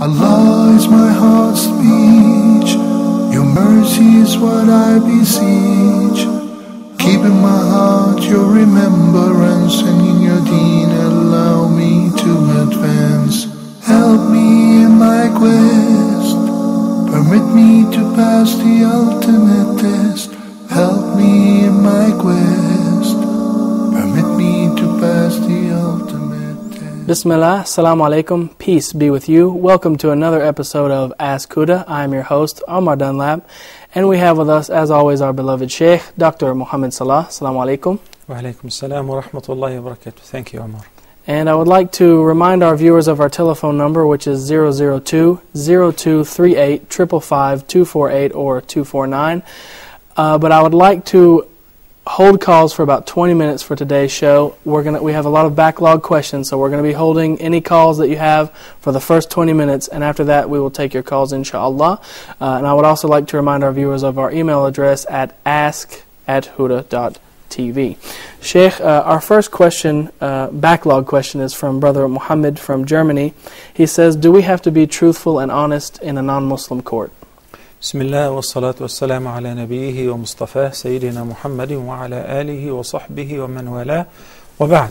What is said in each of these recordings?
Allah is my heart's speech. Your mercy is what I beseech. Keep in my heart your remembrance and in your deen allow me to advance. Help me in my quest. Permit me to pass the ultimate test. Help me in my quest. Permit me to pass the ultimate test. Bismillah, Assalamu Alaikum, peace be with you. Welcome to another episode of Ask Huda. I am your host, Omar Dunlap, and we have with us, as always, our beloved Sheikh, Dr. Muhammad Salah. Assalamu Alaikum. Wa Alaikum Assalam wa Rahmatullahi wa Barakatuh. Thank you, Omar. And I would like to remind our viewers of our telephone number, which is 002 0238 248 or 249. Uh, but I would like to hold calls for about 20 minutes for today's show. We're gonna we have a lot of backlog questions, so we're going to be holding any calls that you have for the first 20 minutes, and after that we will take your calls, inshallah. Uh, and I would also like to remind our viewers of our email address at ask at huda.tv. Sheikh, uh, our first question, uh, backlog question, is from Brother Muhammad from Germany. He says, Do we have to be truthful and honest in a non Muslim court? بسم الله والصلاة والسلام على نبيه ومصطفاه سيدنا محمد وعلى آله وصحبه ومن والاه وبعد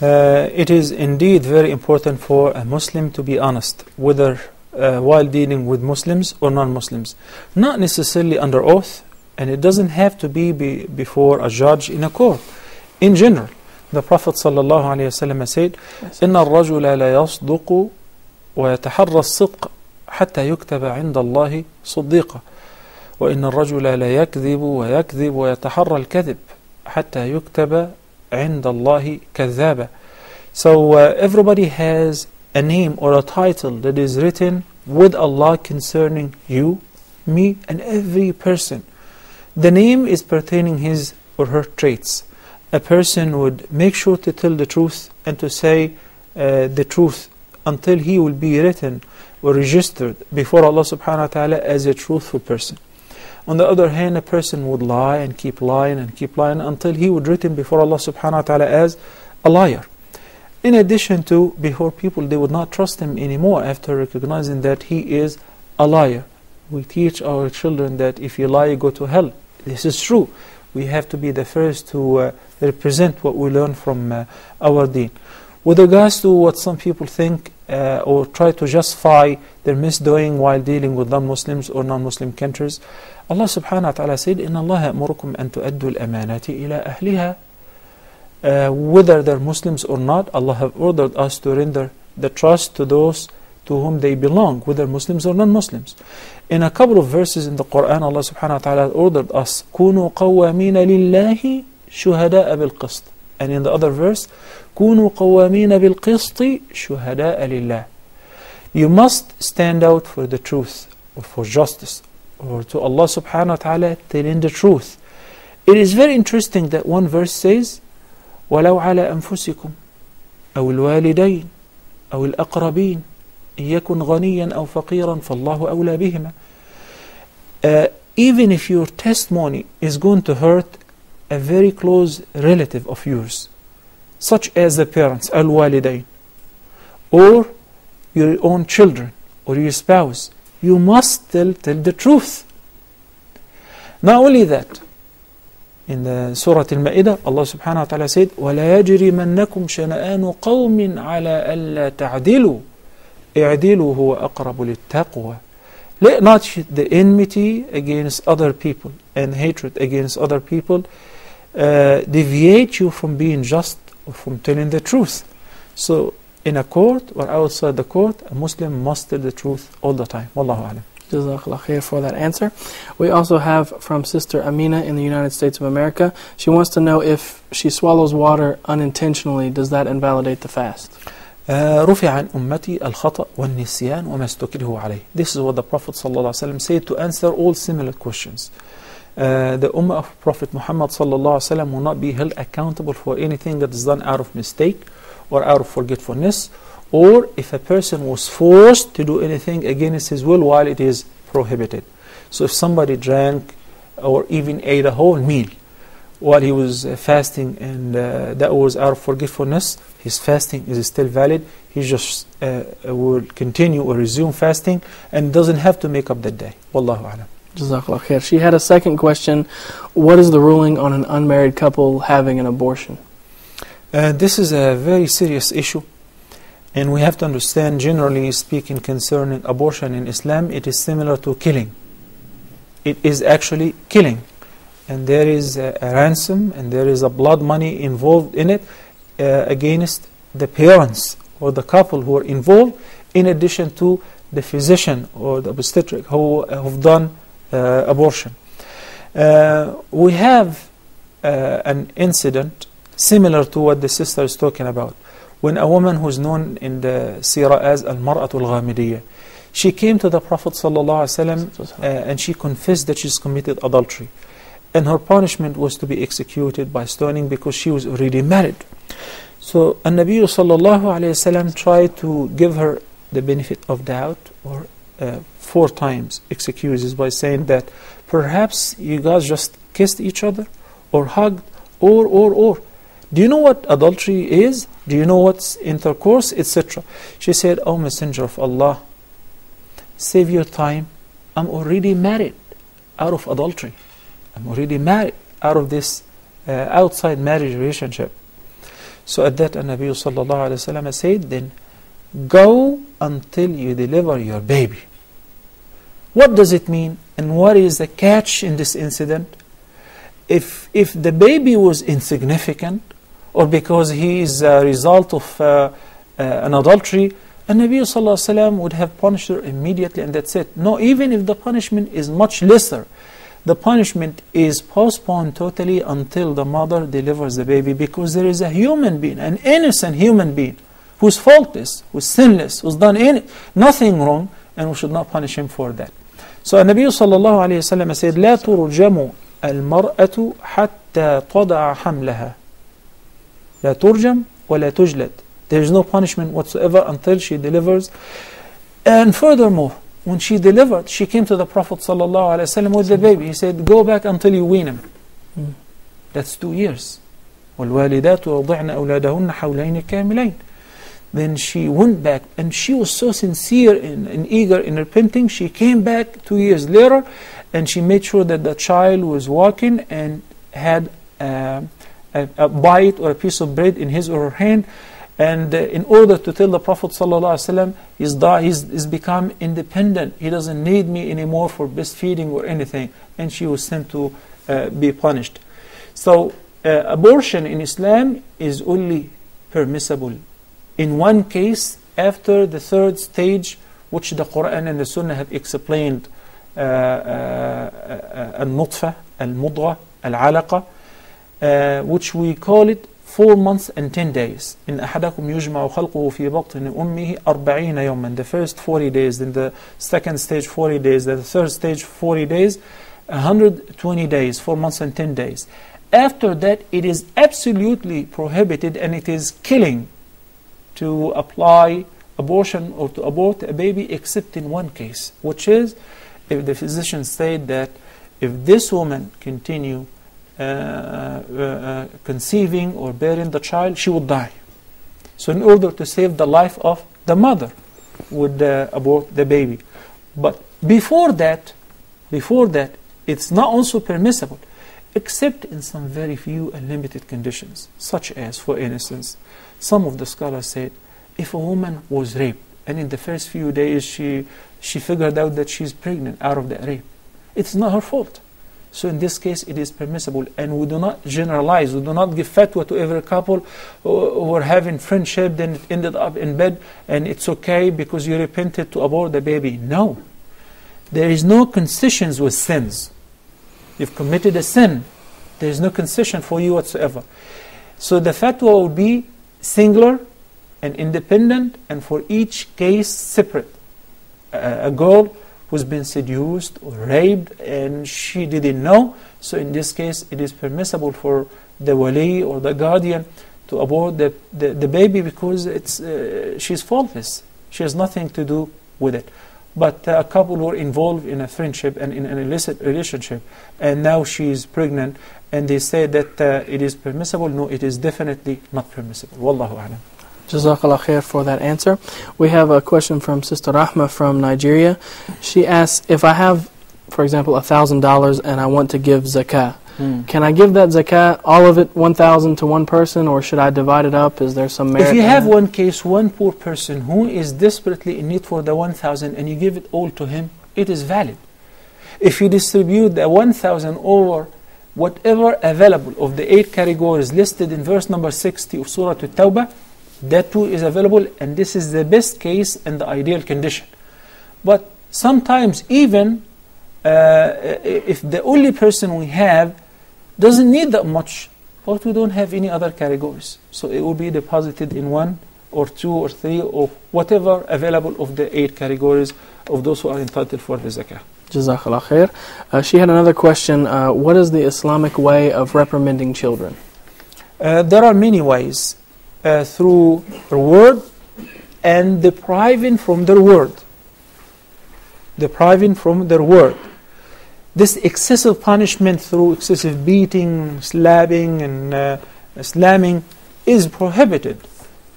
Uh, it is indeed very important for a Muslim to be honest, whether uh, while dealing with Muslims or non-Muslims. Not necessarily under oath, and it doesn't have to be, be before a judge in a court. In general, the Prophet ﷺ said, إن الرجل لا يصدق ويتحرى الصدق حتى يكتب عند الله صديقا وإن الرجل لا يكذب ويكذب ويتحرى الكذب حتى يكتب عند الله كذابا So uh, everybody has a name or a title that is written with Allah concerning you, me, and every person. The name is pertaining his or her traits. A person would make sure to tell the truth and to say uh, the truth until he will be written or registered before Allah subhanahu wa ta'ala as a truthful person. On the other hand, a person would lie and keep lying and keep lying until he would written before Allah subhanahu wa ta'ala as a liar. In addition to, before people, they would not trust him anymore after recognizing that he is a liar. We teach our children that if you lie, you go to hell. This is true. We have to be the first to uh, represent what we learn from uh, our deen. With regards to what some people think uh, or try to justify their misdoing while dealing with non-Muslims or non-Muslim countries, Allah subhanahu wa ta'ala said, إِنَّ اللَّهَ يَأْمُرُكُمْ أَن تُؤَدُّوا الْأَمَانَةِ إِلَى أَهْلِهَا uh, Whether they're Muslims or not, Allah have ordered us to render the trust to those to whom they belong, whether Muslims or non-Muslims. In a couple of verses in the Quran, Allah subhanahu wa ta'ala ordered us, كُونُوا قَوَّامِينَ لِلَّهِ شُهَدَاءَ بِالْقِسْطِ And in the other verse, كُونُوا قَوَّامِينَ بِالْقِسْطِ شُهَدَاءَ لِلَّهِ You must stand out for the truth, or for justice, or to Allah subhanahu wa ta'ala telling the truth. It is very interesting that one verse says, ولو على أنفسكم أو الوالدين أو الأقربين إن يكن غنيا أو فقيرا فالله أولى بهما uh, Even if your testimony is going to hurt a very close relative of yours such as the parents الوالدين or your own children or your spouse you must tell, tell the truth not only that in the Surah Al-Ma'idah, Allah subhanahu wa ta'ala said, وَلَا يَجْرِمَنَّكُمْ شَنَآنُ قَوْمٍ عَلَىٰ أَلَّا تَعْدِلُوا اعْدِلُوا هُوَ أَقْرَبُ لِلتَّقْوَى Let not the enmity against other people and hatred against other people uh, deviate you from being just or from telling the truth. So, in a court or outside the court, a Muslim must tell the truth all the time. Wallahu alam. Jazakallah khair for that answer. We also have from Sister Amina in the United States of America. She wants to know if she swallows water unintentionally, does that invalidate the fast? Uh, رفع عن أمتي الخطأ والنسيان وما استكره عليه. This is what the Prophet ﷺ said to answer all similar questions. Uh, the Ummah of Prophet Muhammad ﷺ will not be held accountable for anything that is done out of mistake or out of forgetfulness or if a person was forced to do anything against his will while it is prohibited. So if somebody drank or even ate a whole meal while he was uh, fasting and uh, that was out of forgetfulness, his fasting is still valid. He just uh, will continue or resume fasting and doesn't have to make up that day. Wallahu alam. Jazakallah khair. She had a second question. What is the ruling on an unmarried couple having an abortion? Uh, this is a very serious issue, and we have to understand, generally speaking, concerning abortion in Islam, it is similar to killing. It is actually killing, and there is a, a ransom and there is a blood money involved in it uh, against the parents or the couple who are involved, in addition to the physician or the obstetric who have done abortion. Uh, we have uh, an incident similar to what the sister is talking about. When a woman who's known in the seerah as Al-Mar'atul Ghamidiyya, she came to the Prophet uh, and she confessed that she's committed adultery. And her punishment was to be executed by stoning because she was already married. So An-Nabi ﷺ tried to give her the benefit of doubt or uh, four times excuses by saying that perhaps you guys just kissed each other or hugged or or or do you know what adultery is? Do you know what's intercourse, etc.? She said, Oh Messenger of Allah, save your time. I'm already married out of adultery. I'm already married out of this uh, outside marriage relationship. So at that, Nabi sallallahu alayhi wa said, then go until you deliver your baby. What does it mean? And what is the catch in this incident? If, if the baby was insignificant, or because he is a result of uh, uh, an adultery, and Nabi ﷺ would have punished her immediately and that's it. No, even if the punishment is much lesser, the punishment is postponed totally until the mother delivers the baby because there is a human being, an innocent human being, who's faultless, who's sinless, who's done nothing wrong, and we should not punish him for that. So Nabi sallallahu alayhi wa said, لا ترجم المرأة حتى تضع حملها لا ترجم ولا تجلد there is no punishment whatsoever until she delivers and furthermore when she delivered she came to the Prophet ﷺ with the baby he said go back until you wean him mm. that's two years والوالدات يرضعن أولادهن حولين كاملين then she went back and she was so sincere and, and, eager in repenting she came back two years later and she made sure that the child was walking and had uh, a, a, bite or a piece of bread in his or her hand. And uh, in order to tell the Prophet ﷺ, he's, he's, he's become independent. He doesn't need me anymore for breastfeeding or anything. And she was sent to uh, be punished. So uh, abortion in Islam is only permissible in one case after the third stage, which the Quran and the Sunnah have explained, uh, uh, al-nutfa, al-mudgha, al-alaqa, uh, which we call it four months and ten days. In أحدكم يجمع خلقه في بطن أمه أربعين يوما. The first 40 days, then the second stage 40 days, then the third stage 40 days, 120 days, four months and 10 days. After that, it is absolutely prohibited and it is killing to apply abortion or to abort a baby except in one case, which is if the physician said that if this woman continue uh, uh, uh, conceiving or bearing the child, she would die. So in order to save the life of the mother, would abort the baby. But before that, before that, it's not also permissible, except in some very few and limited conditions, such as, for instance, some of the scholars said, if a woman was raped and in the first few days she she figured out that she's pregnant out of that rape, it's not her fault. So in this case, it is permissible, and we do not generalize. We do not give fatwa to every couple who are having friendship, then it ended up in bed, and it's okay because you repented to abort the baby. No, there is no concessions with sins. You've committed a sin. There is no concession for you whatsoever. So the fatwa would be singular and independent, and for each case separate. Uh, a girl who's been seduced or raped and she didn't know. So in this case, it is permissible for the wali or the guardian to abort the, the, the baby because it's, uh, she's faultless. She has nothing to do with it. but a couple were involved in a friendship and in an illicit relationship, and now she is pregnant, and they say that uh, it is permissible. No, it is definitely not permissible. Wallahu a'lam. Jazakallah khair for that answer. We have a question from Sister Rahma from Nigeria. She asks if I have, for example, $1,000 and I want to give zakah, can I give that zakah, all of it, 1,000 to one person, or should I divide it up? Is there some merit? If you have that? one case, one poor person who is desperately in need for the 1,000 and you give it all to him, it is valid. If you distribute the 1,000 over whatever available of the eight categories listed in verse number 60 of Surah At-Tawbah, that too is available and this is the best case and the ideal condition. But sometimes even uh, if the only person we have doesn't need that much, but we don't have any other categories. So it will be deposited in one or two or three or whatever available of the eight categories of those who are entitled for the zakah. Jazakallah khair. Uh, she had another question. Uh, what is the Islamic way of reprimanding children? Uh, there are many ways uh, through reward and depriving from the reward. Depriving from the reward. This excessive punishment through excessive beating, slapping, and uh, slamming is prohibited.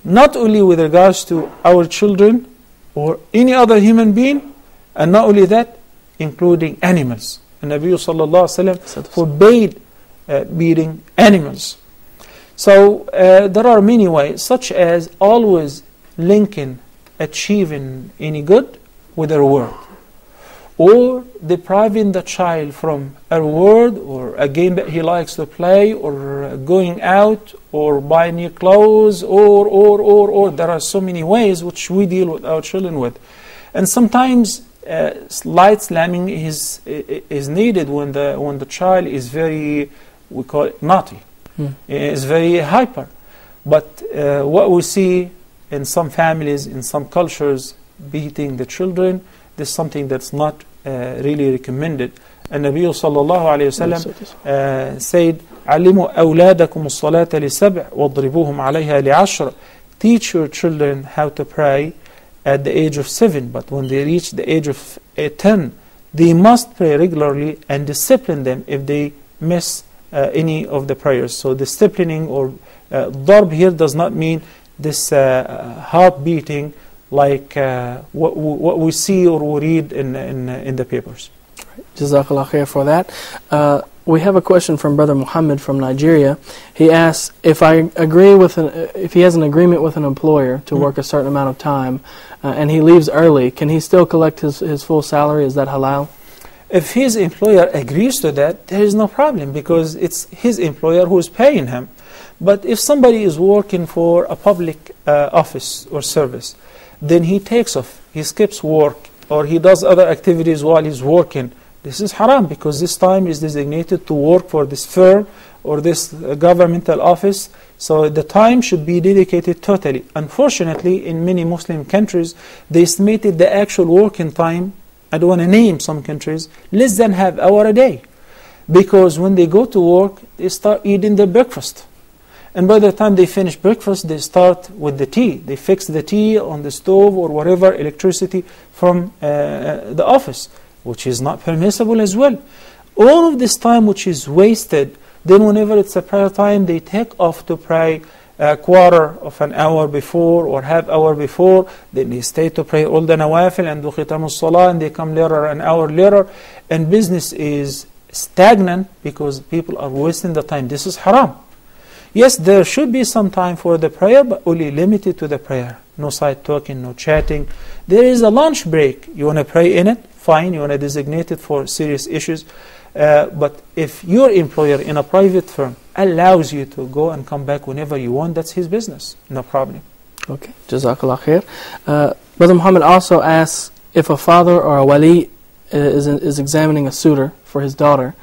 Not only with regards to our children or any other human being, and not only that, including animals. And Nabi sallallahu alaihi wasallam forbade uh, beating animals. So uh, there are many ways, such as always linking achieving any good with a reward, or depriving the child from a reward or a game that he likes to play, or going out, or buy new clothes, or or or or. There are so many ways which we deal with our children with, and sometimes uh, slight slamming is is needed when the when the child is very we call it naughty is very hyper. But uh, what we see in some families, in some cultures, beating the children, this is something that's not uh, really recommended. And Nabi sallallahu alayhi wasallam uh, said, علموا أولادكم الصلاة لسبع واضربوهم عليها لعشر. Teach your children how to pray at the age of seven, but when they reach the age of uh, ten, they must pray regularly and discipline them if they miss uh, any of the prayers. So disciplining or uh, darb here does not mean this uh, heart beating like uh, what, what we see or we read in, in, in the papers. Jazakallah khair for that. Uh, we have a question from Brother Muhammad from Nigeria. He asks if I agree with an, if he has an agreement with an employer to work a certain amount of time, uh, and he leaves early, can he still collect his, his full salary? Is that halal? If his employer agrees to that, there is no problem because it's his employer who is paying him. But if somebody is working for a public uh, office or service, then he takes off, he skips work, or he does other activities while he's working. This is haram because this time is designated to work for this firm or this uh, governmental office. So the time should be dedicated totally. Unfortunately, in many Muslim countries, they estimated the actual working time I don't want to name some countries, less than half hour a day. Because when they go to work, they start eating their breakfast. And by the time they finish breakfast, they start with the tea. They fix the tea on the stove or whatever electricity from uh, the office, which is not permissible as well. All of this time which is wasted, then whenever it's a prayer time, they take off to pray a quarter of an hour before or half hour before, then they stay to pray all the nawafil and do salah and they come later an hour later and business is stagnant because people are wasting the time. This is haram. Yes, there should be some time for the prayer, but only limited to the prayer. No side talking, no chatting. There is a lunch break. You want to pray in it? Fine. You want to designate it for serious issues. Uh, but if your employer in a private firm allows you to go and come back whenever you want, that's his business. No problem. Okay, Jazakallah khair. Uh, Brother Muhammad also asks if a father or a wali uh, is, is examining a suitor for his daughter,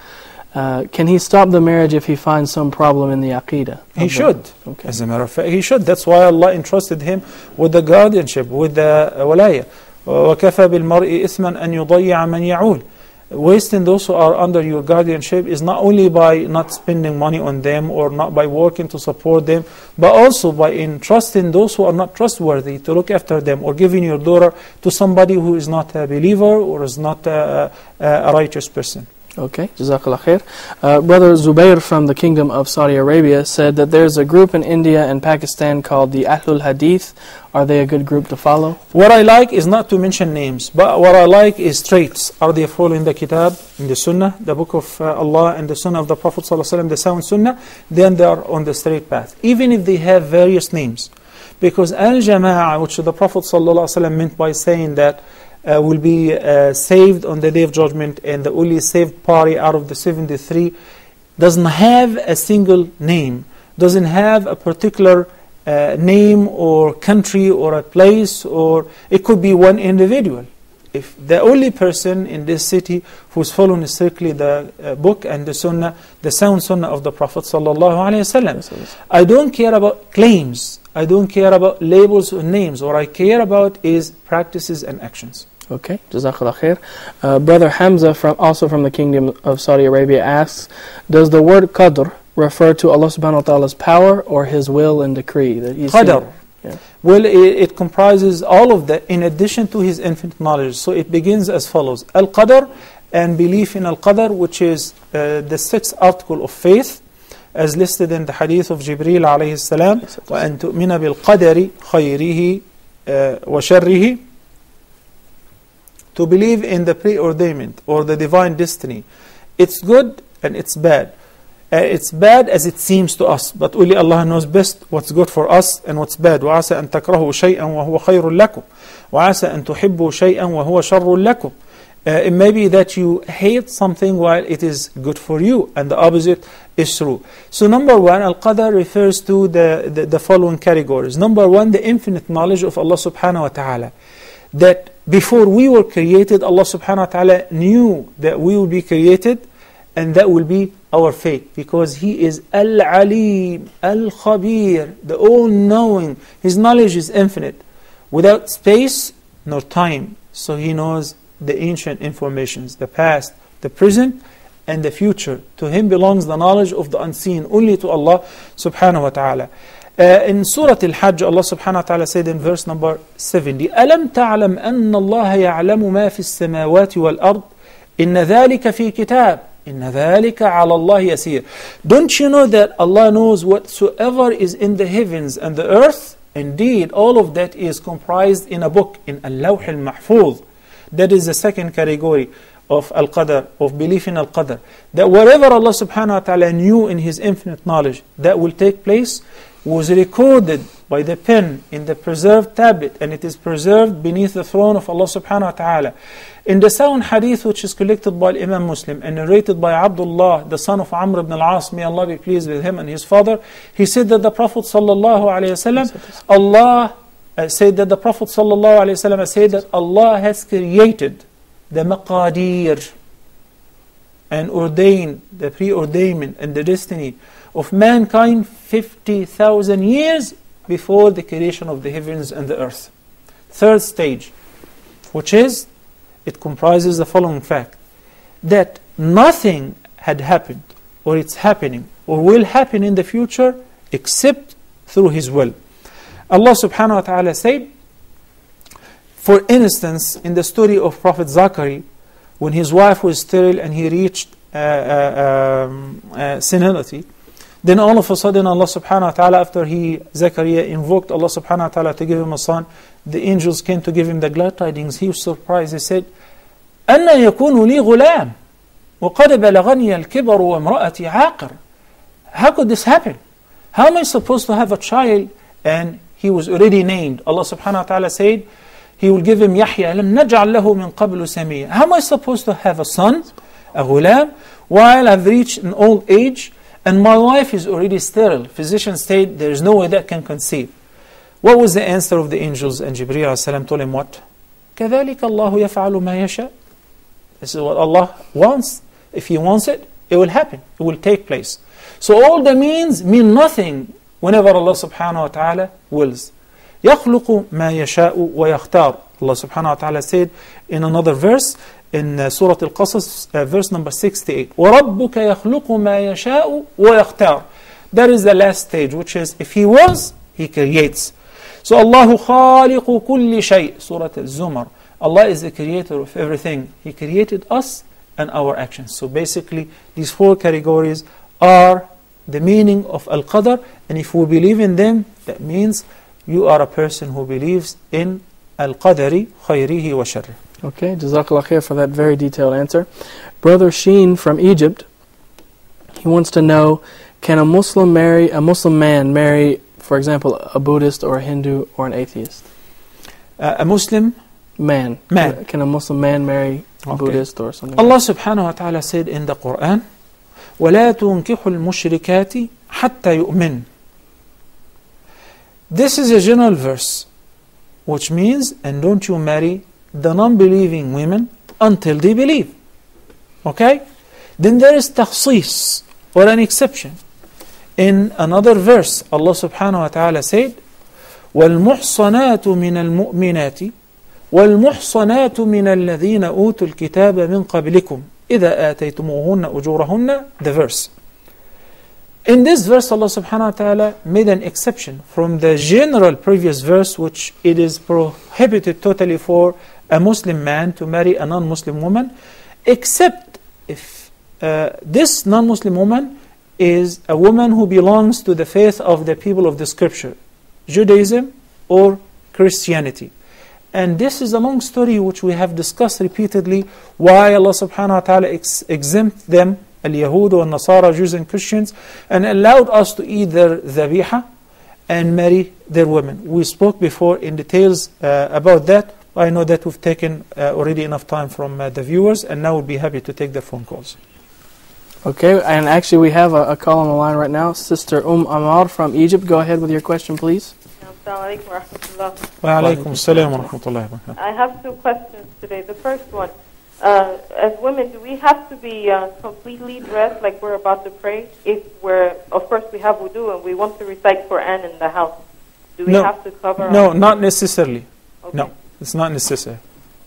uh, can he stop the marriage if he finds some problem in the aqidah? He should. Okay. As a matter of fact, he should. That's why Allah entrusted him with the guardianship, with the uh, walaya. وَكَفَى بِالْمَرْءِ إِثْمًا أَنْ يُضَيِّعَ مَنْ يَعُولُ wasting those who are under your guardianship is not only by not spending money on them or not by working to support them, but also by entrusting those who are not trustworthy to look after them or giving your daughter to somebody who is not a believer or is not a, a, righteous person. Okay, Jazakallah khair. Uh, Brother Zubair from the Kingdom of Saudi Arabia said that there's a group in India and Pakistan called the Ahlul Hadith. Are they a good group to follow? What I like is not to mention names, but what I like is traits. Are they following the Kitab, in the Sunnah, the Book of uh, Allah, and the Sunnah of the Prophet the sound Sunnah? Then they are on the straight path, even if they have various names. Because Al Jama'ah, which the Prophet meant by saying that uh, will be uh, saved on the day of judgment, and the only saved party out of the 73 doesn't have a single name, doesn't have a particular uh, name or country or a place, or it could be one individual. If the only person in this city who's following strictly the uh, book and the sunnah, the sound sunnah of the Prophet sallallahu alaihi wasallam, I don't care about claims. I don't care about labels or names. What I care about is practices and actions. Okay, Jazakallah khair. Uh, Brother Hamza, from, also from the Kingdom of Saudi Arabia, asks Does the word qadr refer to Allah subhanahu wa ta'ala's power or His will and decree? That Qadr. Yeah. Well, it, it comprises all of that in addition to his infinite knowledge. So it begins as follows Al Qadr and belief in Al Qadr, which is uh, the sixth article of faith, as listed in the hadith of Jibreel alayhi salam, وأن تؤمن بالقدر خيره uh, وشره to believe in the preordainment or the divine destiny. It's good and it's bad. Uh, it's bad as it seems to us, but only Allah knows best what's good for us and what's bad. وعسى أن تكرهوا شيئا وهو خير لكم وعسى أن تحبوا شيئا وهو شر لكم uh, It may be that you hate something while it is good for you, and the opposite is true. So number one, Al-Qadr refers to the, the, the following categories. Number one, the infinite knowledge of Allah subhanahu wa ta'ala. That before we were created, Allah subhanahu wa ta'ala knew that we would be created, and that will be our fate because He is Al Alim, Al Khabir, the all knowing. His knowledge is infinite, without space nor time. So He knows the ancient informations, the past, the present, and the future. To Him belongs the knowledge of the unseen, only to Allah subhanahu wa ta'ala. Uh, in Surah Al-Hajj, Allah subhanahu wa ta'ala said in verse number 70, أَلَمْ تَعْلَمْ أَنَّ اللَّهَ يَعْلَمُ مَا فِي السَّمَاوَاتِ وَالْأَرْضِ إِنَّ ذَلِكَ فِي كِتَابٍ إِنَّ ذَلِكَ عَلَى اللَّهِ يَسِيرٌ Don't you know that Allah knows whatsoever is in the heavens and the earth? Indeed, all of that is comprised in a book, in Al-Lawh al-Mahfuz. That is the second category of Al-Qadr, of belief in Al-Qadr. That whatever Allah subhanahu wa ta'ala knew in His infinite knowledge, that will take place, was recorded by the pen in the preserved tablet, and it is preserved beneath the throne of Allah subhanahu wa ta'ala. In the sound hadith which is collected by Imam Muslim and narrated by Abdullah, the son of Amr ibn al-As, may Allah be pleased with him and his father, he said that the Prophet sallallahu alayhi wasallam, Allah uh, said that the Prophet wasallam said that Allah has created the maqadir and ordained the preordainment and the destiny of mankind 50,000 years before the creation of the heavens and the earth. Third stage, which is, it comprises the following fact that nothing had happened, or it's happening, or will happen in the future except through His will. Allah subhanahu wa ta'ala said, for instance, in the story of Prophet Zachary, when his wife was sterile and he reached uh, uh, um, uh, senility, then all of a sudden Allah subhanahu wa ta'ala, after he, Zachariah, invoked Allah subhanahu wa ta'ala to give him a son, the angels came to give him the glad tidings. He was surprised. He said, أَنَّ يَكُونُ لِي غُلَامٌ وَقَدْ بَلَغَنِيَ الْكِبَرُ وَامْرَأَتِي عَاقِرٌ How could this happen? How am I supposed to have a child and he was already named? Allah subhanahu wa ta'ala said, He will give him Yahya. لَمْ نَجْعَلْ لَهُ مِنْ قَبْلُ سَمِيًّا How am I supposed to have a son, a ghulam, while I've reached an old age and my wife is already sterile? Physicians state there is no way that can conceive. What was the answer of the angels? And Jibreel salam told him what? كَذَلِكَ اللَّهُ يَفْعَلُ مَا يَشَاءُ This is what Allah wants. If He wants it, it will happen. It will take place. So all the means mean nothing whenever Allah subhanahu wa ta'ala wills. يخلق ما يشاء ويختار Allah subhanahu wa ta'ala said in another verse in uh, Surah Al-Qasas, uh, verse number 68. وَرَبُّكَ يَخْلُقُ مَا يَشَاءُ وَيَخْتَارُ That is the last stage, which is if He wills, He creates. So Allah خالق كل شيء Surah Al-Zumar. Allah is the creator of everything. He created us and our actions. So basically, these four categories are the meaning of Al-Qadr. And if we believe in them, that means you are a person who believes in Al-Qadri khayrihi wa sharri. Okay, Jazakallah khair for that very detailed answer. Brother Sheen from Egypt, he wants to know, can a Muslim marry, a Muslim man marry, for example, a Buddhist or a Hindu or an atheist? Uh, a Muslim Man. Man. Can a Muslim man marry a Okay. Buddhist or something? Allah subhanahu wa ta'ala said in the Quran, وَلَا تُنْكِحُ الْمُشْرِكَاتِ حَتَّى يُؤْمِنْ This is a general verse, which means, and don't you marry the non-believing women until they believe. Okay? Then there is takhsis, or an exception. In another verse, Allah subhanahu wa ta'ala said, وَالْمُحْصَنَاتُ مِنَ الْمُؤْمِنَاتِ والمحصنات من الذين أوتوا الكتاب من قبلكم إذا آتيتموهن أجورهن the verse In this verse Allah subhanahu wa ta'ala made an exception from the general previous verse which it is prohibited totally for a Muslim man to marry a non-Muslim woman except if uh, this non-Muslim woman is a woman who belongs to the faith of the people of the scripture Judaism or Christianity and this is a long story which we have discussed repeatedly why Allah subhanahu wa ta'ala ex- exempt them, al-Yahud and Nasara, Jews and Christians, and allowed us to eat their dhabiha and marry their women. We spoke before in details uh, about that. I know that we've taken uh, already enough time from uh, the viewers, and now we'll be happy to take their phone calls. Okay, and actually we have a, a call on the line right now. Sister Um Amar from Egypt, go ahead with your question, please. Assalamu wa rahmatullah. Wa alaykum assalam wa rahmatullahi wa barakatuh. I have two questions today. The first one, uh, as women, do we have to be uh, completely dressed like we're about to pray? If we're, of course, we have wudu and we want to recite Quran in the house. Do we No. have to cover? No, not necessarily. Okay. No, it's not necessary.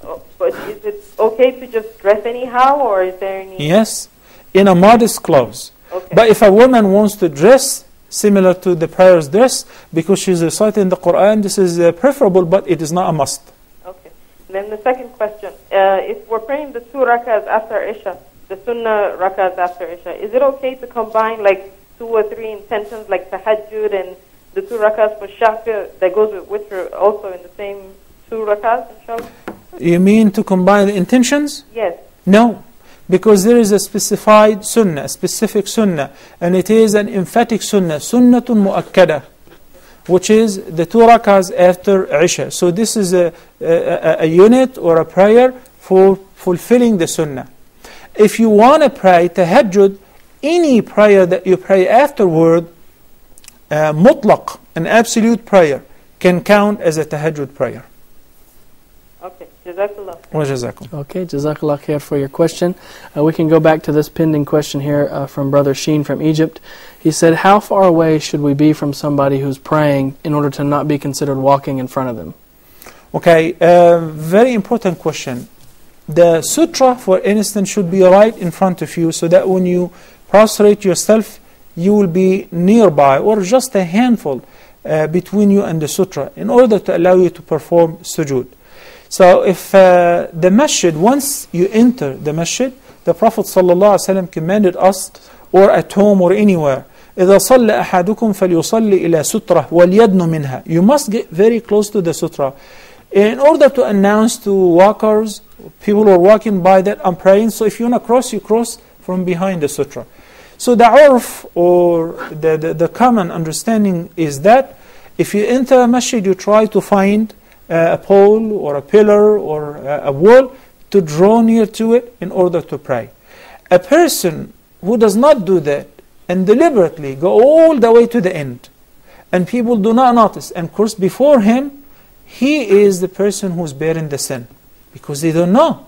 Oh, but is it okay to just dress anyhow, or is there any? Yes, in a modest clothes. Okay. But if a woman wants to dress similar to the prayer's dress because she's reciting the Quran, this is uh, preferable, but it is not a must. Okay. Then the second question: uh, If we're praying the two rakas after Isha, the Sunnah rakas after Isha, is it okay to combine like two or three intentions, like Tahajjud and the two rakas for Shafi that goes with witr also in the same two rakas? Inshallah. You mean to combine the intentions? Yes. No, because there is a specified sunnah, a specific sunnah, and it is an emphatic sunnah, sunnatun mu'akkada, which is the two after Isha. So this is a, a, a unit or a prayer for fulfilling the sunnah. If you want to pray tahajjud, any prayer that you pray afterward, uh, mutlaq, an absolute prayer, can count as a tahajjud prayer. Okay. Jazakallah. Okay, Jazakallah here for your question. Uh, we can go back to this pending question here uh, from Brother Sheen from Egypt. He said, How far away should we be from somebody who's praying in order to not be considered walking in front of them? Okay, uh, very important question. The sutra, for instance, should be right in front of you so that when you prostrate yourself, you will be nearby or just a handful uh, between you and the sutra in order to allow you to perform sujood. So if uh, the masjid, once you enter the masjid, the Prophet ﷺ commanded us, or at home or anywhere, إذا صلى أحدكم فليصلي إلى سترة وليدن منها. You must get very close to the sutra in order to announce to walkers, people who are walking by that I'm praying. So if you want to cross, you cross from behind the sutra. So the urf or the, the, the common understanding is that if you enter a masjid, you try to find uh, a pole or a pillar or a wall to draw near to it in order to pray. A person who does not do that and deliberately go all the way to the end and people do not notice and course before him he is the person who's bearing the sin because they don't know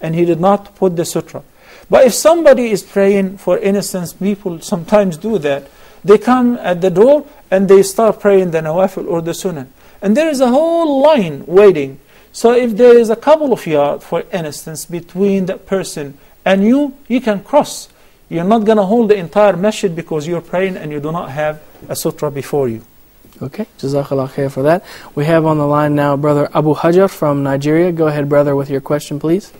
and he did not put the sutra but if somebody is praying for innocence people sometimes do that they come at the door and they start praying the nawafil or the sunnah and there is a whole line waiting. So if there is a couple of yards, for instance, between that person and you, you can cross. You're not going to hold the entire masjid because you're praying and you do not have a sutra before you. Okay, Jazakallah khair for that. We have on the line now Brother Abu Hajar from Nigeria. Go ahead, brother, with your question, please.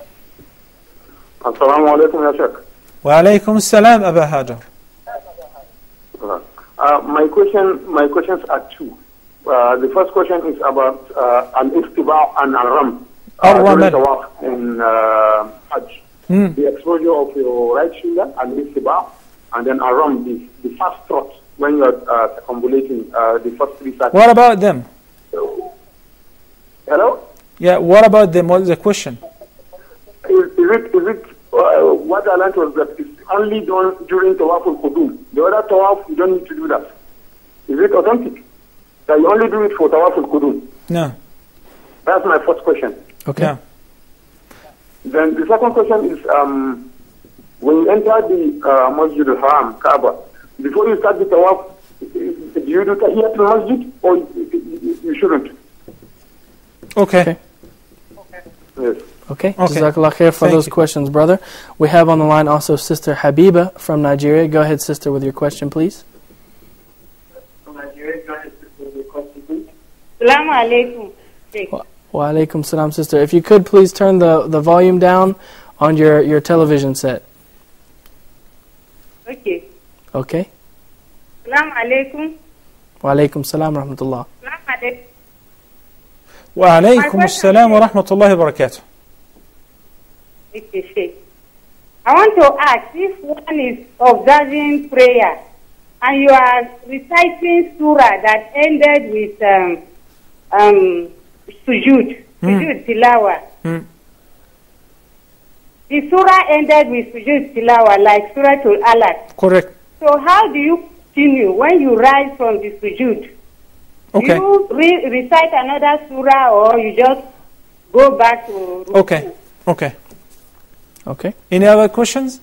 Assalamu alaikum, Ya Sheikh. Wa alaikum Abu Hajar. Uh, my, question, my questions are two. Uh, the first question is about uh, an istiba and a ram. Uh, in uh, Hajj. Hmm. The exposure of your right shoulder and istiba, and then a ram, the, the first trot when you are uh, circumambulating uh, the first three cycles. What about them? Hello? Yeah, what about them? What is the question? Is, is it, is it uh, what I learned was that it's only done during tawaf al-qudum. The other tawaf, you don't need to do that. Is it authentic? That you only do it for tawaf al-qudum? No. That's my first question. Okay. Yeah. Then the second question is, um, when you enter the uh, Masjid al-Haram, Kaaba, before you start the tawaf, do you do tahiyyat al-masjid or you, you, you shouldn't? Okay. Okay. Yes. Okay, Okay. Jazakallah khair for Thank those you. questions, brother. We have on the line also Sister Habiba from Nigeria. Go ahead, sister, with your question, please. Wa alaikum salam, sister. If you could please turn the, the volume down on your, your television set. Okay. Okay. Assalamu alaikum. Wa alaikum salam rahmatullah. Wa alaikum salam wa rahmatullahi wa barakatuh. Okay, I want to ask if one is observing prayer and you are reciting surah that ended with um, um, sujud, sujud tilawa. Hmm. The surah ended with sujud tilawa like surah to Allah. Correct. So how do you continue when you rise from the sujud? Okay. You re- recite another surah or you just go back to ruku? Okay. Okay. Okay? Any other questions?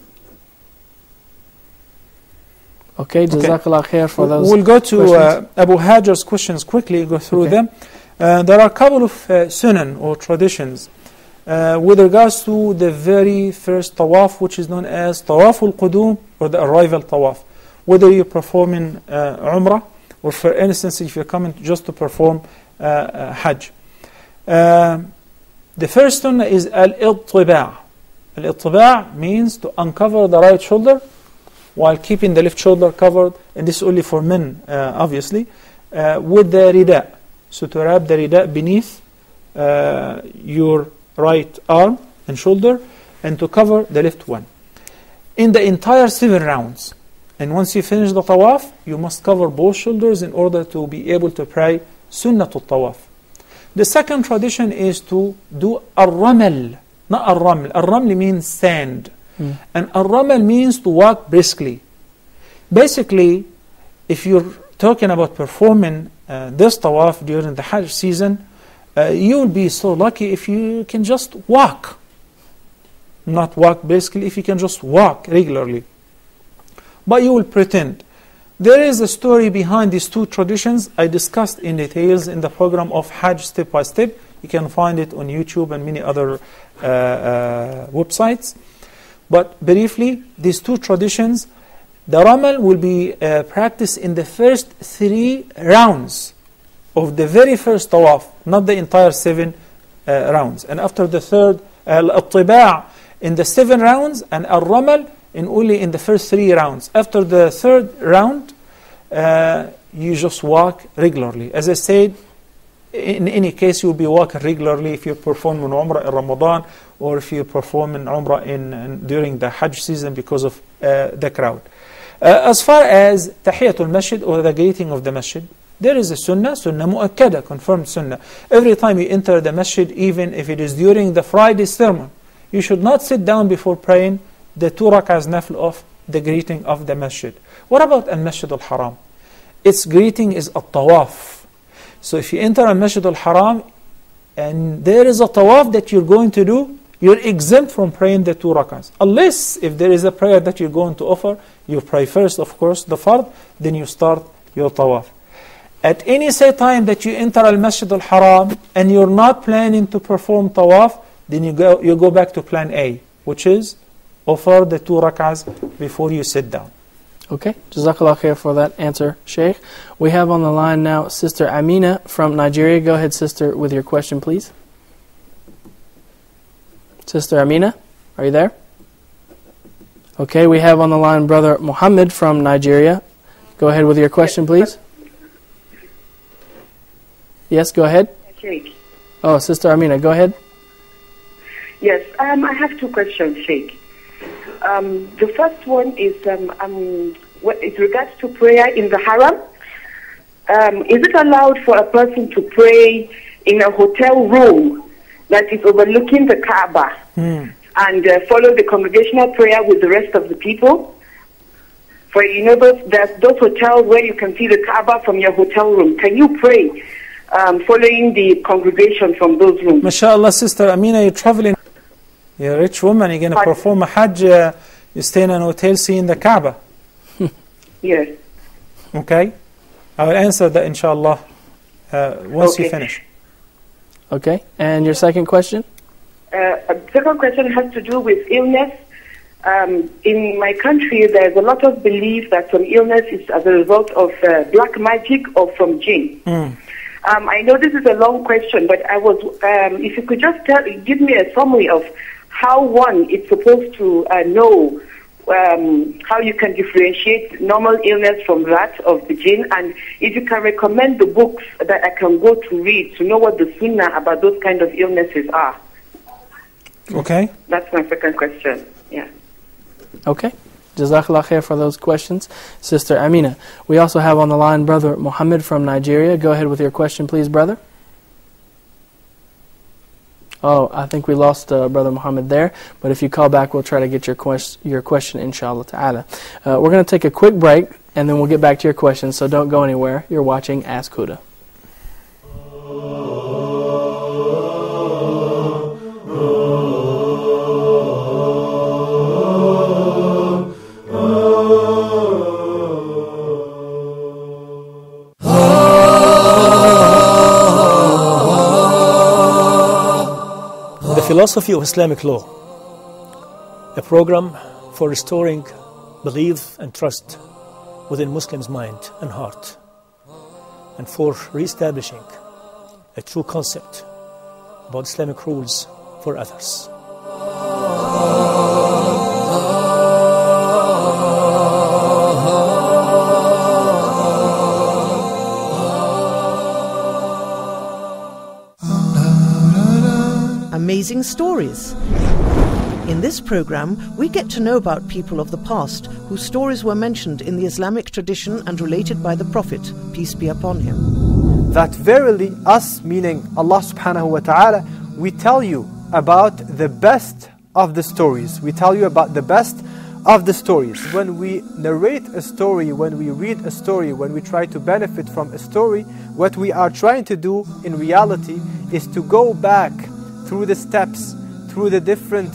Okay, Jazakallah khair for those. We'll go to uh, Abu Hajar's questions quickly, go through Okay. them. Uh, there are a couple of uh, sunan or traditions uh, with regards to the very first tawaf, which is known as tawaf al-qudum or the arrival tawaf. Whether you're performing uh, umrah or for instance if you're coming just to perform uh, uh, hajj. The first one is al-ittiba'. Al-ittiba' means to uncover the right shoulder while keeping the left shoulder covered, and this is only for men, obviously, with the rida. So to wrap the rida beneath uh, your right arm and shoulder, and to cover the left one. In the entire seven rounds, and once you finish the tawaf, you must cover both shoulders in order to be able to pray sunnatul tawaf. The second tradition is to do ar-ramal, not ar-raml. Ar-raml means sand. And ar-ramal means to walk briskly. Basically, if you're talking about performing uh, this tawaf during the Hajj season, uh, you will be so lucky if you can just walk. Not walk basically, if you can just walk regularly. But you will pretend. There is a story behind these two traditions I discussed in details in the program of Hajj Step by Step. You can find it on YouTube and many other uh, uh, websites. But briefly, these two traditions, the Ramal will be uh, practiced in the first three rounds of the very first tawaf, not the entire seven uh, rounds. And after the third, al-Attiba' in the seven rounds, and al-Ramal in only in the first three rounds. After the third round, uh, you just walk regularly. As I said, in any case, you'll be walking regularly if you perform in Umrah in Ramadan or if you perform in Umrah in, in- during the Hajj season because of uh, the crowd. Uh, as far as Tahiyatul Masjid or the greeting of the Masjid, there is a Sunnah, Sunnah Mu'akkada, confirmed Sunnah. Every time you enter the Masjid, even if it is during the Friday sermon, you should not sit down before praying the two rak'ahs nafl of the greeting of the Masjid. What about Al Masjid Al Haram? Its greeting is a tawaf. So if you enter a Masjid al Haram and there is a tawaf that you're going to do, you're exempt from praying the two rak'ahs. Unless if there is a prayer that you're going to offer, you pray first, of course, the fard, then you start your tawaf. At any say time that you enter Al Masjid Al Haram and you're not planning to perform tawaf, then you go, you go back to plan A, which is offer the two rak'ahs before you sit down. Okay, Jazakallah khair for that answer, Sheikh. We have on the line now Sister Amina from Nigeria. Go ahead, Sister, with your question, please. Sister Amina, are you there? Okay, we have on the line Brother Muhammad from Nigeria. Go ahead with your question, please. Yes, go ahead. Sheikh. Oh, Sister Amina, go ahead. Yes, um, I have two questions, Sheikh. Um, the first one is um, um, what, with regards to prayer in the haram. Um, is it allowed for a person to pray in a hotel room that is overlooking the Kaaba and uh, follow the congregational prayer with the rest of the people? For you know those there's those hotels where you can see the Kaaba from your hotel room. Can you pray um, following the congregation from those rooms? MashaAllah, Sister Amina, you're traveling. You're a rich woman, you're going to perform a Hajj, uh, you stay in an hotel seeing the Kaaba. Yes. Okay? I will answer that inshallah uh, once you finish. Okay, and your second question? Uh, a second question has to do with illness. Um, in my country, there's a lot of belief that some illness is as a result of uh, black magic or from jinn. Um, I know this is a long question, but I was, um, if you could just tell, give me a summary of how one is supposed to uh, know um, how you can differentiate normal illness from that of the jinn, and if you can recommend the books that I can go to read to know what the sunnah about those kind of illnesses are. Okay? That's my second question. Yeah. Okay. Jazakallah khair for those questions. Sister Amina. We also have on the line Brother Muhammad from Nigeria. Go ahead with your question, please, brother. Oh, I think we lost uh, Brother Muhammad there, but if you call back, we'll try to get your, quest- your question, inshallah ta'ala. Uh, we're going to take a quick break, and then we'll get back to your questions, so don't go anywhere. You're watching Ask Huda. Philosophy of Islamic Law, a program for restoring belief and trust within Muslims' mind and heart, and for re-establishing a true concept about Islamic rules for others. Amazing Stories. In this program, we get to know about people of the past whose stories were mentioned in the Islamic tradition and related by the Prophet, peace be upon him. that verily us, meaning Allah subhanahu wa ta'ala, we tell you about the best of the stories. We tell you about the best of the stories. When we narrate a story, when we read a story, when we try to benefit from a story, what we are trying to do in reality is to go back through the steps, through the different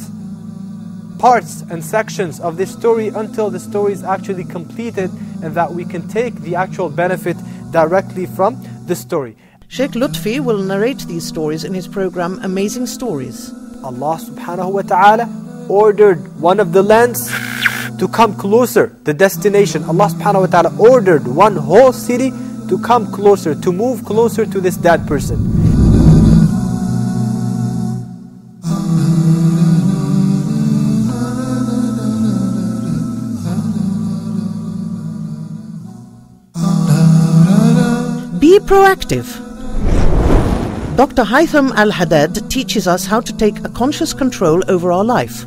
parts and sections of this story until the story is actually completed and that we can take the actual benefit directly from the story. Sheikh Lutfi will narrate these stories in his program Amazing Stories. Allah subhanahu wa ta'ala ordered one of the lands to come closer, the destination. Allah subhanahu wa ta'ala ordered one whole city to come closer, to move closer to this dead person. Be proactive. Dr. Haitham Al Haddad teaches us how to take a conscious control over our life,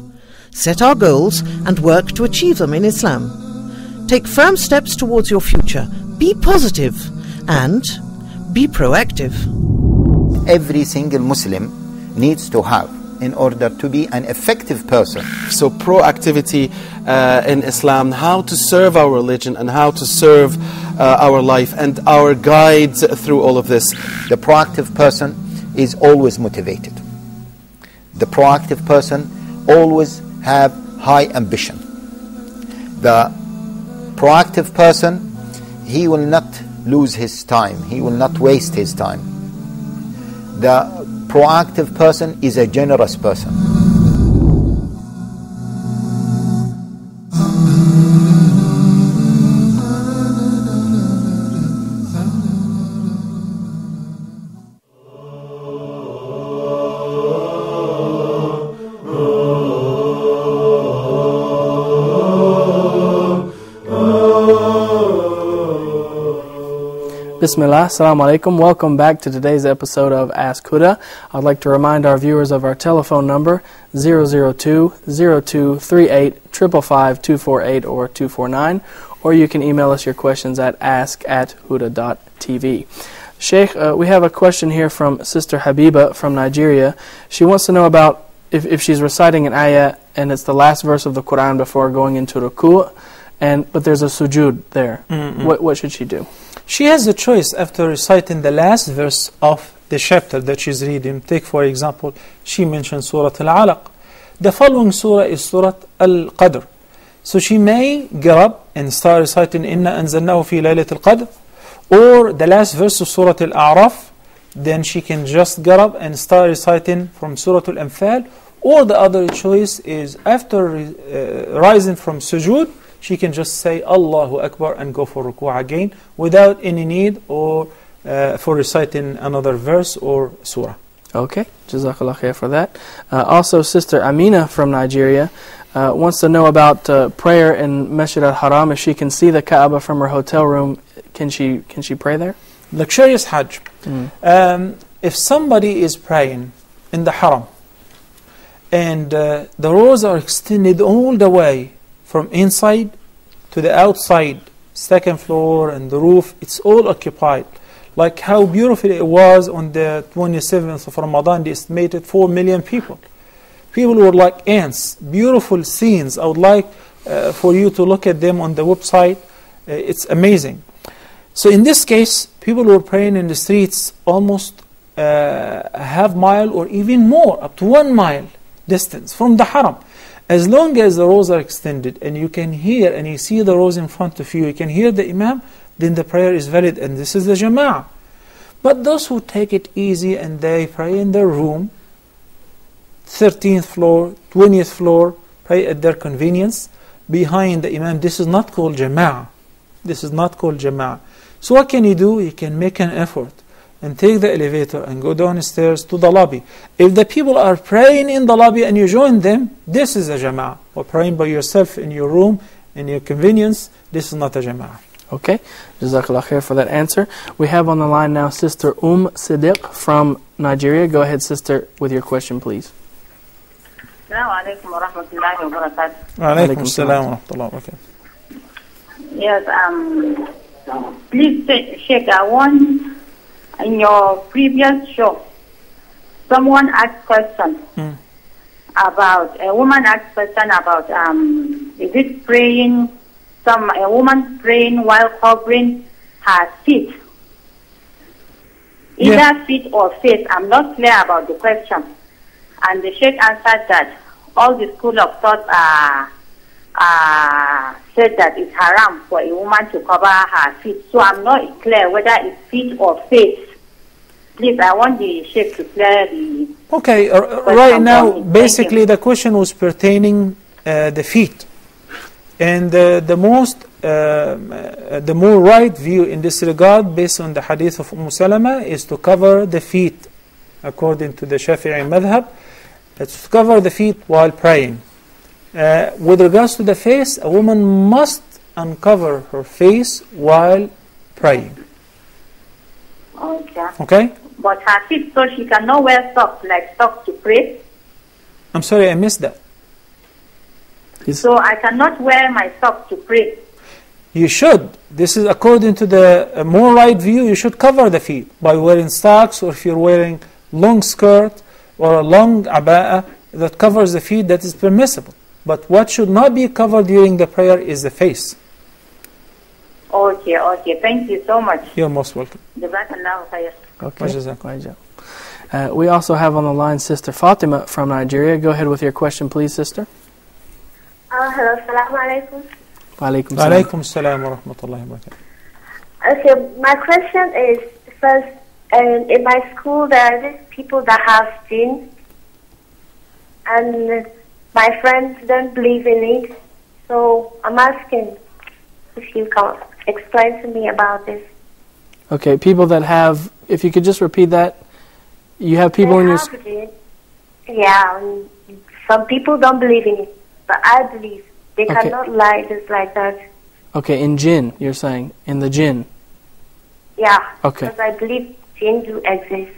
set our goals, and work to achieve them in Islam. Take firm steps towards your future. Be positive and be proactive. every single Muslim needs to have in order to be an effective person. So, proactivity uh, in Islam, how to serve our religion and how to serve uh, our life and our guides through all of this. The proactive person is always motivated. The proactive person always have high ambition. The proactive person, he will not lose his time. He will not waste his time. The proactive person is a generous person. Bismillah, Assalamu alaikum. Welcome back to today's episode of Ask Huda. I'd like to remind our viewers of our telephone number 002 0238 555 248 or 249, or you can email us your questions at ask at huda.tv. Sheikh, uh, we have a question here from Sister Habiba from Nigeria. She wants to know about if, if she's reciting an ayah and it's the last verse of the Quran before going into ruku', and but there's a sujud there. Mm-mm. What, what should she do? She has a choice after reciting the last verse of the chapter that she's reading. Take, for example, she mentioned Surah Al Alaq. The following surah is Surah Al Qadr. So she may get up and start reciting Inna anzalnahu fi laylat al qadr or the last verse of Surah Al A'raf. Then she can just get up and start reciting from Surah Al Anfal. Or the other choice is after uh, rising from sujood, she can just say Allahu Akbar and go for ruku' again without any need or uh, for reciting another verse or surah. Okay, Jazakallah khair for that. Uh, also, Sister Amina from Nigeria uh, wants to know about uh, prayer in Masjid al-Haram. If she can see the Kaaba from her hotel room, can she can she pray there? Luxurious Hajj. Um, if somebody is praying in the Haram and uh, the rows are extended all the way from inside to the outside, second floor and the roof, it's all occupied. Like how beautiful it was on the 27th of Ramadan, they estimated 4 million people. People were like ants, beautiful scenes. I would like uh, for you to look at them on the website. Uh, it's amazing. So in this case, people were praying in the streets almost uh, a half mile or even more, up to one mile distance from the haram. As long as the rows are extended and you can hear and you see the rows in front of you, you can hear the imam, then the prayer is valid and this is the jama'ah. But those who take it easy and they pray in their room, 13th floor, 20th floor, pray at their convenience, behind the imam, this is not called jama'ah. This is not called jama'ah. So what can you do? You can make an effort and take the elevator and go downstairs to the lobby. If the people are praying in the lobby and you join them, this is a jama'ah. Or praying by yourself in your room, in your convenience, this is not a jama'ah. Okay, Jazakallah khair for that answer. We have on the line now Sister Um Siddiq from Nigeria. Go ahead, Sister, with your question, please. Assalamu alaikum wa rahmatullahi wa barakatuh. Alaikum salam wa rahmatullahi wa barakatuh. Yes, um, please, Sheikh, I want in your previous show, someone asked question Mm. about a woman asked question about um, is it praying some a woman praying while covering her feet, either Yeah. feet or face. I'm not clear about the question, and the sheikh answered that all the school of thought are. Uh, said that it's haram for a woman to cover her feet. So I'm not clear whether it's feet or face. Please, I want the sheikh to. Okay, uh, right now, for me. Thank basically the question was pertaining uh, the feet, and uh, the most, um, uh, the more right view in this regard, based on the hadith of Umm Salama, is to cover the feet, according to the Shafi'i madhab, it's to cover the feet while praying. Uh, with regards to the face, a woman must uncover her face while praying. Okay. Okay? But her feet, so she cannot wear socks like socks to pray. I'm sorry, I missed that. So I cannot wear my socks to pray. You should. This is according to the uh, more right view. You should cover the feet by wearing socks, or if you're wearing long skirt or a long abaya that covers the feet, that is permissible. But what should not be covered during the prayer is the face. Okay, okay. Thank you so much. You're most welcome. Jazakallahu khair. Okay. Wajazak. Wajazak. Uh, we also have on the line Sister Fatima from Nigeria. Go ahead with your question, please, Sister. Uh, hello, assalamu alaikum. Wa alaikum salam. Alaikum salam wa rahmatullahi wa barakatuh. Okay, my question is first, um, in my school there are these people that have jinn, and my friends don't believe in it. So I'm asking if you can explain to me about this. Okay, people that have, if you could just repeat that, you have people they in your. have s- jinn. Yeah, some people don't believe in it, but I believe. They Okay. cannot lie just like that. Okay, in jinn, you're saying in the jinn. Yeah. Okay. Because I believe jinn do exist,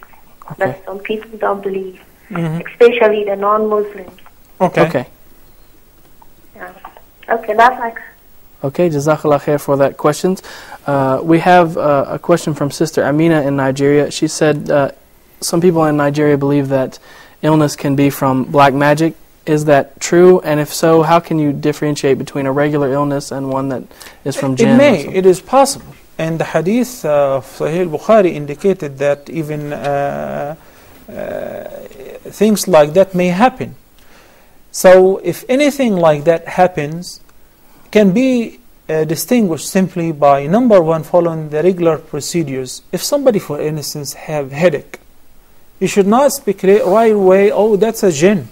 but some people don't believe, Mhm. especially the non-Muslims. Okay. Okay. Yeah. Okay, that's like Okay, Jazakallah khair for that questions. Uh, we have uh, a question from Sister Amina in Nigeria. She said uh, some people in Nigeria believe that illness can be from black magic. Is that true? And if so, how can you differentiate between a regular illness and one that is from jinn? It may, it is possible. And the hadith of Sahih Bukhari indicated that even uh, uh, things like that may happen. So if anything like that happens, can be uh, distinguished simply by number one, following the regular procedures. If somebody, for instance, have headache, you should not speculate right away, oh, that's a jinn,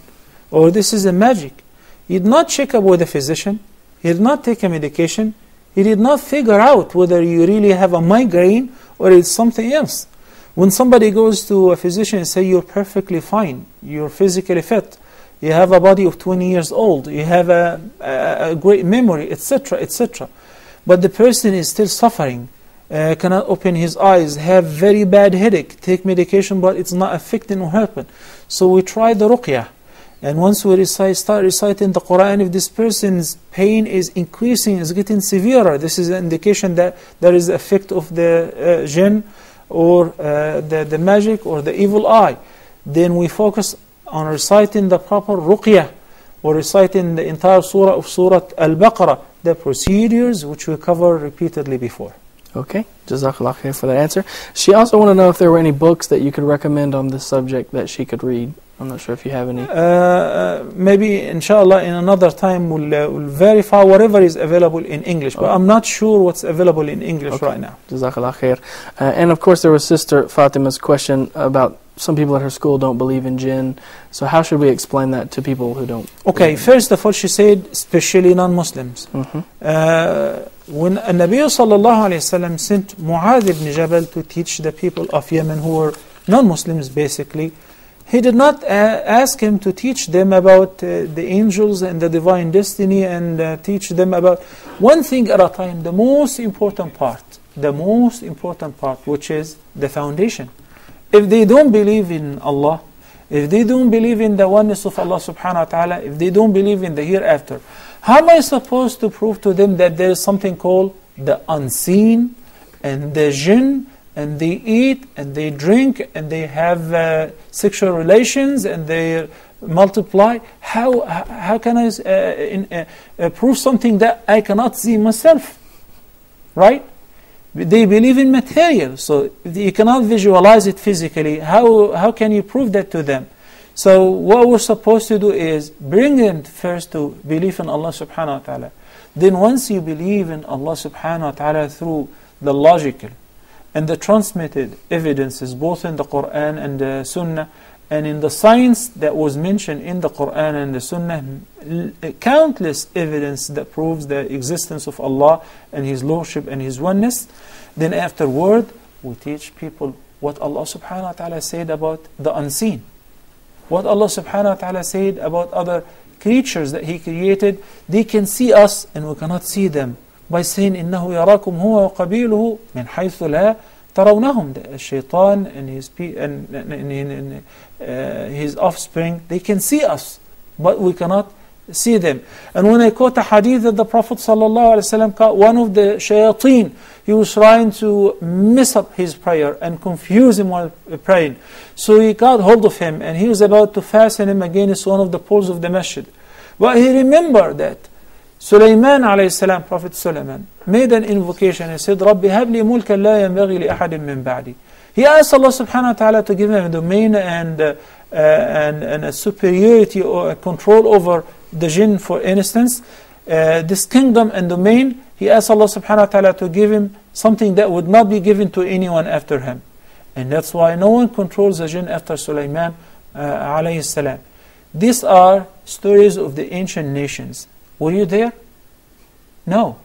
or this is a magic. You did not check up with a physician. He did not take a medication. He did not figure out whether you really have a migraine or it's something else. When somebody goes to a physician and say you're perfectly fine, you're physically fit, you have a body of 20 years old, you have a, a, great memory, etc., etc., but the person is still suffering, uh, cannot open his eyes, have very bad headache, take medication, but it's not affecting or helping. So we try the ruqyah. And once we recite, start reciting the Quran, if this person's pain is increasing, is getting severer, this is an indication that there is effect of the uh, jinn or uh, the, the magic or the evil eye. Then we focus on reciting the proper ruqyah or reciting the entire surah of Surah Al-Baqarah, the procedures which we covered repeatedly before. Okay, Jazakallah khair for that answer. She also wanted to know if there were any books that you could recommend on this subject that she could read. I'm not sure if you have any. Uh, uh, maybe inshallah in another time we'll, uh, we'll verify whatever is available in English, but I'm not sure what's available in English Okay. right now. Jazakallah khair. Uh, and of course, there was Sister Fatima's question about some people at her school don't believe in jinn. So how should we explain that to people who don't? Okay, first of all, she said, especially non-Muslims. Mhm. Uh, when Nabi sallallahu alayhi wasallam sent Mu'adh ibn Jabal to teach the people of Yemen who were non-Muslims basically, he did not uh, ask him to teach them about uh, the angels and the divine destiny and uh, teach them about one thing at a time, the most important part, the most important part, which is the foundation. If they don't believe in Allah, if they don't believe in the oneness of Allah subhanahu wa ta'ala, if they don't believe in the hereafter, how am I supposed to prove to them that there is something called the unseen and the jinn and they eat and they drink and they have uh, sexual relations and they multiply? How, how can I uh, in, uh, uh, prove something that I cannot see myself? Right? They believe in material, so you cannot visualize it physically. How, how can you prove that to them? So what we're supposed to do is bring them first to believe in Allah subhanahu wa ta'ala. Then once you believe in Allah subhanahu wa ta'ala through the logical and the transmitted evidences both in the Quran and the Sunnah and in the science that was mentioned in the Quran and the Sunnah, l- countless evidence that proves the existence of Allah and His Lordship and His oneness, then afterward we teach people what Allah subhanahu wa ta'ala said about the unseen. What Allah subhanahu wa ta'ala said about other creatures that He created, they can see us and we cannot see them by saying إنه يراكم هو وقبيله من حيث لا ترونهم the shaitan and his pe- and, and, and, and, uh, his offspring they can see us but we cannot see them and when I quote a hadith that the Prophet ﷺ caught one of the shayateen he was trying to mess up his prayer and confuse him while praying so he got hold of him and he was about to fasten him against one of the poles of the masjid but he remembered that Sulaiman alayhi Prophet Sulaiman, made an invocation and said, Rabbi habli mulkan la yanbaghi li ahadim min ba'di. He asked Allah subhanahu wa ta'ala to give him a domain and, uh, uh, and, and a superiority or a control over the jinn, for instance. Uh, this kingdom and domain, he asked Allah subhanahu wa ta'ala to give him something that would not be given to anyone after him. And that's why no one controls the jinn after Sulaiman uh, alayhi salam. These are stories of the ancient nations. Were you there? No.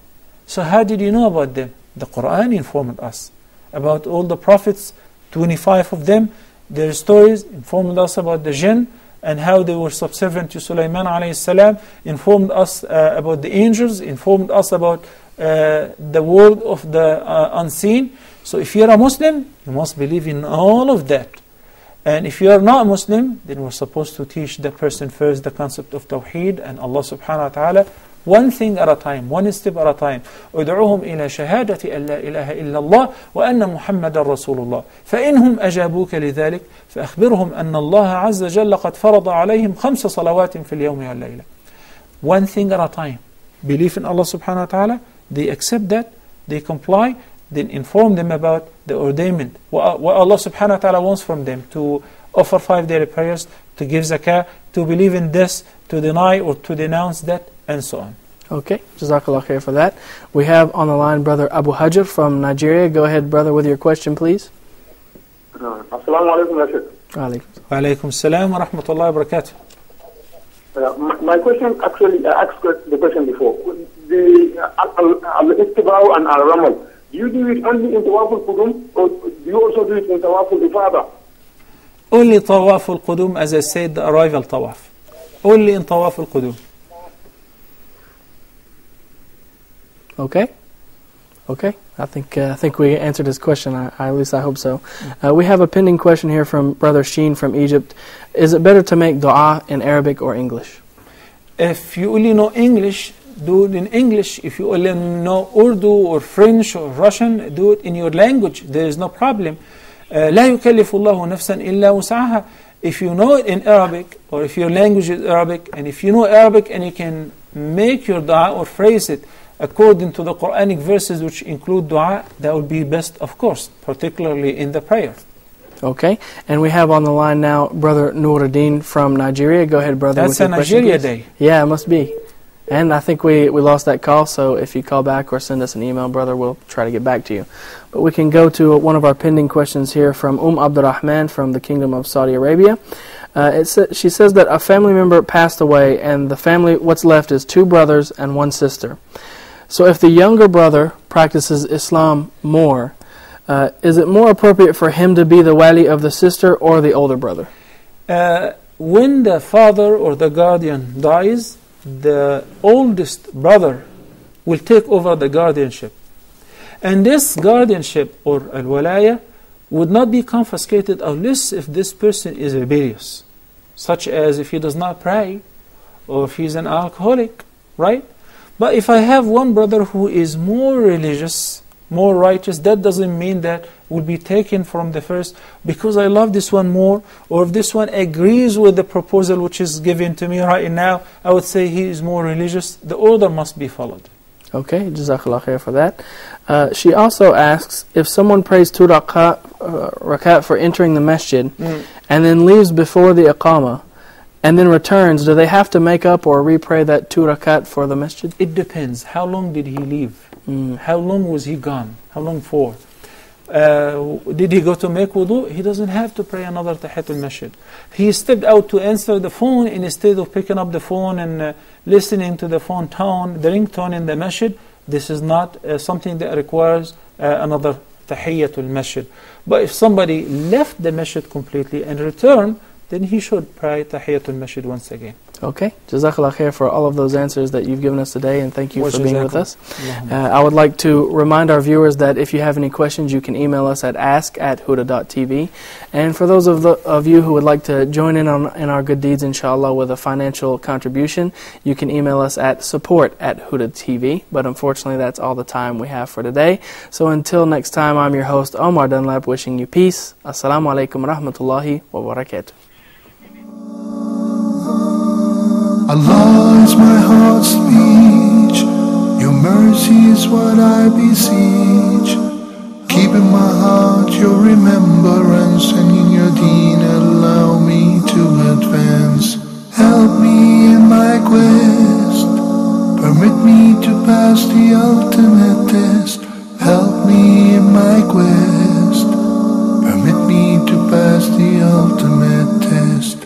So how did you know about them? The Quran informed us about all the prophets, 25 of them, their stories informed us about the jinn and how they were subservient to Sulaiman alayhi salam, informed us uh, about the angels, informed us about uh, the world of the uh, unseen. So if you're a Muslim, you must believe in all of that. And if you are not Muslim, then we're supposed to teach the person first the concept of Tawheed and Allah subhanahu wa ta'ala one thing at a time, one step at a time. ادعوهم إلى شهادة أن لا إله إلا الله وأن محمد رسول الله فإنهم أجابوك لذلك فأخبرهم أن الله عز وجل قد فرض عليهم خمس صلوات في اليوم والليلة. One thing at a time. Believe in Allah subhanahu wa ta'ala, they accept that, they comply, then inform them about the ordainment, what Allah subhanahu wa ta'ala wants from them to offer five daily prayers, to give zakah, to believe in this, to deny or to denounce that, and so on. Okay, Jazakallah khair for that. We have on the line Brother Abu Hajar from Nigeria. Go ahead, brother, with your question, please. Assalamu alaikum, Alaikum. Wa alaikum salam wa rahmatullahi wa barakatuh. Uh, my, my question actually, I asked the question before. The uh, Al-Istibaw and Al-Ramal, do you do it only in Tawaful Qudum or do you also do it in tawaf Tawaful Ifada? Only Tawaf al-Qudum, as I said, the arrival Tawaf. Only in Tawaf al-Qudum. Okay. Okay. I think uh, I think we answered his question. I, I, at least I hope so. Uh, we have a pending question here from Brother Sheen from Egypt. Is it better to make dua in Arabic or English? If you only know English, do it in English. If you only know Urdu or French or Russian, do it in your language. There is no problem. Uh, لا يكلف الله نفسا إلا وسعها. If you know it in Arabic, or if your language is Arabic, and if you know Arabic and you can make your dua or phrase it according to the Quranic verses which include dua, that would be best, of course, particularly in the prayer. Okay, and we have on the line now Brother Nuruddin from Nigeria. Go ahead, brother. That's a Nigeria day. Yeah, it must be. And I think we, we lost that call, so if you call back or send us an email, brother, we'll try to get back to you. But we can go to one of our pending questions here from Um Abdurrahman from the Kingdom of Saudi Arabia. Uh, sa- she says that a family member passed away, and the family, what's left is two brothers and one sister. So if the younger brother practices Islam more, uh, is it more appropriate for him to be the wali of the sister or the older brother? Uh, when the father or the guardian dies, the oldest brother will take over the guardianship. And this guardianship or al walaya would not be confiscated unless if this person is rebellious, such as if he does not pray or if he's an alcoholic, right? But if I have one brother who is more religious, more righteous, that doesn't mean that will be taken from the first because I love this one more, or if this one agrees with the proposal which is given to me right now, I would say he is more religious. The order must be followed. Okay, Jazakallah khair for that. Uh, she also asks if someone prays two rakat, uh, rakat for entering the masjid Mm. and then leaves before the iqamah and then returns, do they have to make up or repray that two rakat for the masjid? It depends. How long did he leave? How long was he gone? How long for? Uh, did he go to make wudu? He doesn't have to pray another tahiyatul masjid. He stepped out to answer the phone instead of picking up the phone and uh, listening to the phone tone, the ringtone in the masjid. This is not uh, something that requires uh, another tahiyatul masjid. But if somebody left the masjid completely and returned, then he should pray tahiyatul masjid once again. Okay, Jazakallah khair for all of those answers that you've given us today, and thank you for being with us. Uh, I would like to remind our viewers that if you have any questions, you can email us at ask at huda.tv. And for those of, the, of you who would like to join in on in our good deeds, inshallah, with a financial contribution, you can email us at support at huda.tv. But unfortunately, that's all the time we have for today. So until next time, I'm your host, Omar Dunlap, wishing you peace. Assalamu alaikum wa rahmatullahi wa barakatuh. Allah is my heart's speech. Your mercy is what I beseech. Keep in my heart your remembrance and in your deen allow me to advance. Help me in my quest Permit me to pass the ultimate test. Help me in my quest. Permit me to pass the ultimate test.